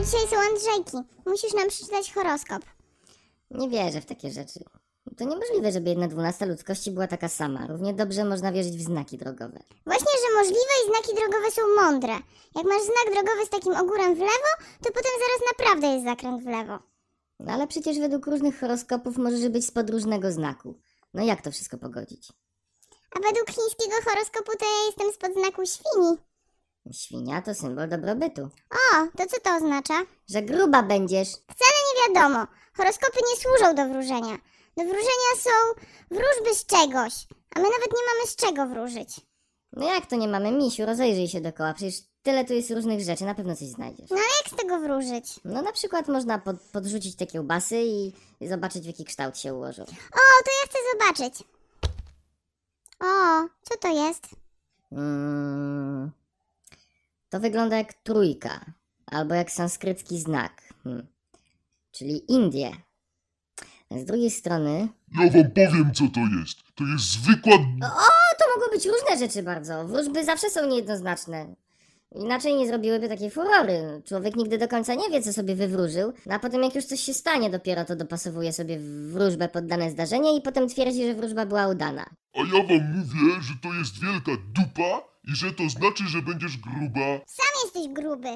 Dzisiaj są Andrzejki. Musisz nam przeczytać horoskop. Nie wierzę w takie rzeczy. To niemożliwe, żeby jedna dwunasta ludzkości była taka sama. Równie dobrze można wierzyć w znaki drogowe. Właśnie, że możliwe i znaki drogowe są mądre. Jak masz znak drogowy z takim ogórem w lewo, to potem zaraz naprawdę jest zakręt w lewo. No ale przecież według różnych horoskopów możesz być z podróżnego znaku. No jak to wszystko pogodzić? A według chińskiego horoskopu to ja jestem spod znaku świni. Świnia to symbol dobrobytu. O, to co to oznacza? Że gruba będziesz. Wcale nie wiadomo. Horoskopy nie służą do wróżenia. Do wróżenia są wróżby z czegoś, a my nawet nie mamy z czego wróżyć. No jak to nie mamy? Misiu, rozejrzyj się dookoła. Przecież tyle tu jest różnych rzeczy, na pewno coś znajdziesz. No ale jak z tego wróżyć? No na przykład można pod, podrzucić te kiełbasy i zobaczyć w jaki kształt się ułożą. O, to ja chcę zobaczyć. O, co to jest? Mm, to wygląda jak trójka, albo jak sanskrycki znak. Hmm. Czyli Indie. Z drugiej strony, Ja wam powiem, co to jest. To jest zwykła... no to mogą być różne rzeczy bardzo. Wróżby zawsze są niejednoznaczne. Inaczej nie zrobiłyby takiej furory. Człowiek nigdy do końca nie wie, co sobie wywróżył, no a potem jak już coś się stanie, dopiero to dopasowuje sobie wróżbę pod dane zdarzenie i potem twierdzi, że wróżba była udana. A ja wam mówię, że to jest wielka dupa i że to znaczy, że będziesz gruba. Sam jesteś gruby.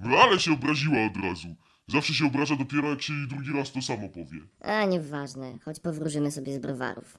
No ale się obraziła od razu. Zawsze się obraża dopiero, jak się jej drugi raz to samo powie. A nieważne, choć powróżymy sobie z browarów.